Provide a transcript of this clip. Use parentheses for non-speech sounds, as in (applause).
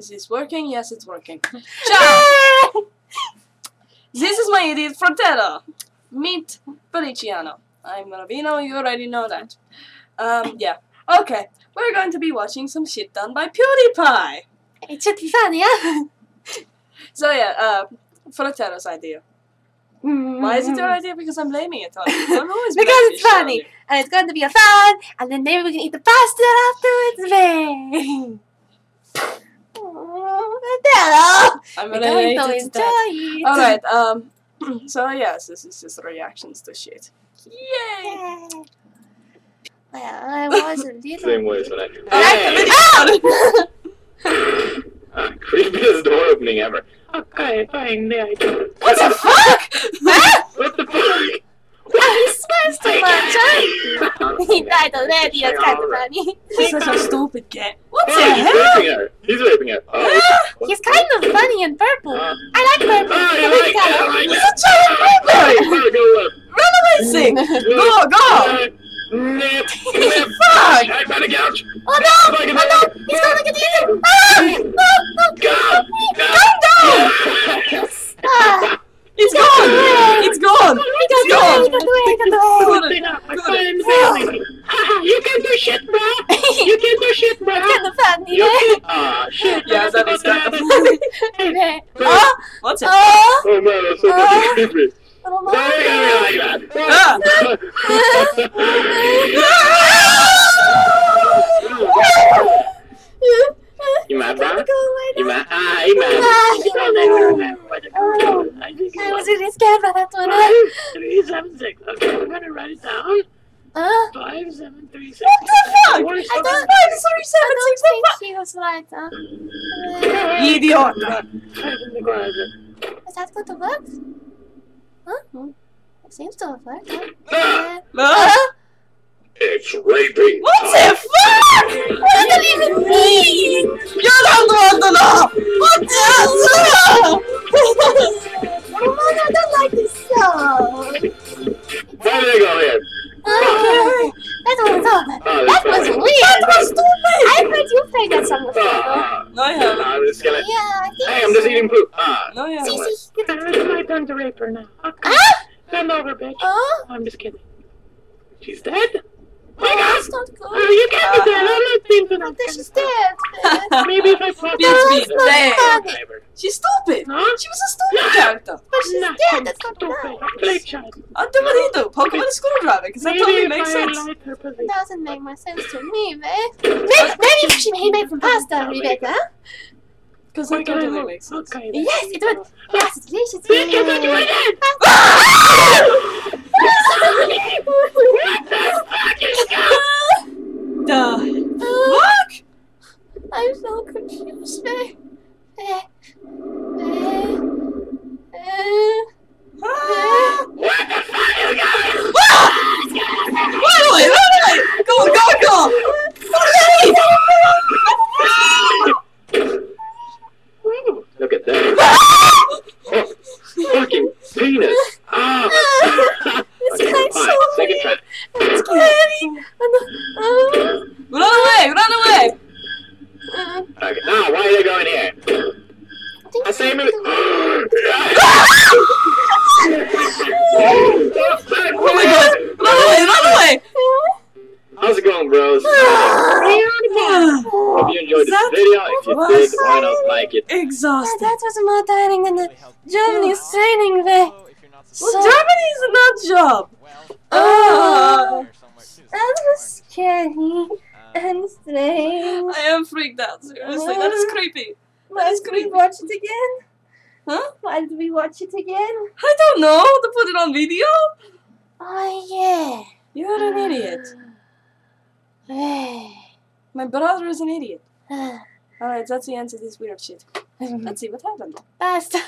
Is this working? Yes, it's working. (laughs) Ciao! this is my idiot fratello. Meet Feliciano. I'm Lovino, you already know that. Um, yeah. Okay, we're going to be watching some shit done by PewDiePie. It should be fun, yeah? So yeah, uh, Fratello's idea. Why is it your idea? Because I'm blaming it on you. Don't always (laughs) blame Because it's funny. And it's going to be a fun, and then maybe we can eat the pasta afterwards. (laughs) Bang! Oh, Hello! I'm We're going to related to enjoy that. it. Alright, um, (clears throat) so yes, this is just reactions to shit. Yay! Yay. Well, I was a little... Same way as when I I like the video! Uh, creepiest door opening ever. Okay, fine, there I go. (laughs) What the fuck? What (laughs) (laughs) the fuck? he swears too much, huh? he died already, that's kind of funny. This is such a stupid game. What the hell? raping her. He's raping her. Oh, He's kind of funny and purple. Uh, I like purple. oh, It's you a good like color. it, He's I a giant like rainbow! it. Hey, go look. Run away, sing! (laughs) Go, go! Fuck! I found a couch. Oh no! Oh no! He's gonna get eaten! (laughs) Ah! No! No! Go! Go! Calm down! Ah! It's gone! It's gone! He It's got away! He gone! got away! He got away! Good. Thing up. I Good. find family. You can do shit, bro. (laughs) You can do shit, bro. Kind of funny, You eh? can. Ah, shit. Yeah, that is kind of? Oh! What's it? Oh! Oh man, that's so Ah. Oh, I think I was really scared by that one. Five, three, seven, six. Okay, I'm gonna write it down. Huh? Five, seven, three, six. What the fuck? One, I seven, don't, Five, three, I seven, don't six, think five. she was right, huh? Idiot! Five in the garage. Is that going to work? Huh? It seems to have worked, huh? Ah! You play that song Ah, No, I haven't. I'm just gonna. Yeah, I think Hey, I'm just so. eating poop. Ah. No, I See, haven't. see, you can- It's my turn to rape her now. Okay. Ah! Bend over, bitch. Oh, I'm just kidding. She's dead? Oh my god! that's not Oh, good. you can't be dead. I'm not thinking But of then she's dead. Maybe if I pop Beats me. That's not Damn. funny. She's stupid! No? She was a stupid character! But she's Not dead. That's not stupid. nice. Play child. I'll do what he do. Poke him with a screwdriver, because that totally makes sense. light her position. It doesn't make much sense to me, man. Maybe, maybe if she, he made some pasta, Rebecca. Because that Okay, totally well, makes sense. Okay. Yes, it would. Yes, it's delicious. Bitch, I thought you were dead. What the fuck is going The Oh, fuck? I'm so confused, man. Eh, eh, eh, Ah! What the fuck is going Run away! Run away! Go, go, go! Woo, Look at that. Oh, fucking penis. (laughs) Ah. This (laughs) Okay, guy's fine. so Second weird. try. I'm. Oh, Run away! Run away! uh, Okay. Now, why are they going here? I think I say maybe. (gasps) Oh my god! Run away! Run away! How's it going, bros? (laughs) (sighs) Hope you enjoyed this video. If you was did, why not like it? Yeah, Exhausting. that was more tiring than the Germany's training way. Well, Germany is a nut job. Oh, that was scary and strange. I am freaked out. Seriously, that is creepy. Why is did we creepy. watch it again? Huh? Why did we watch it again? I don't know. To put it on video? Oh yeah. You're an idiot. (sighs) My brother is an idiot. Alright, that's the end of this weird shit. (laughs) Let's see what happened. Basta.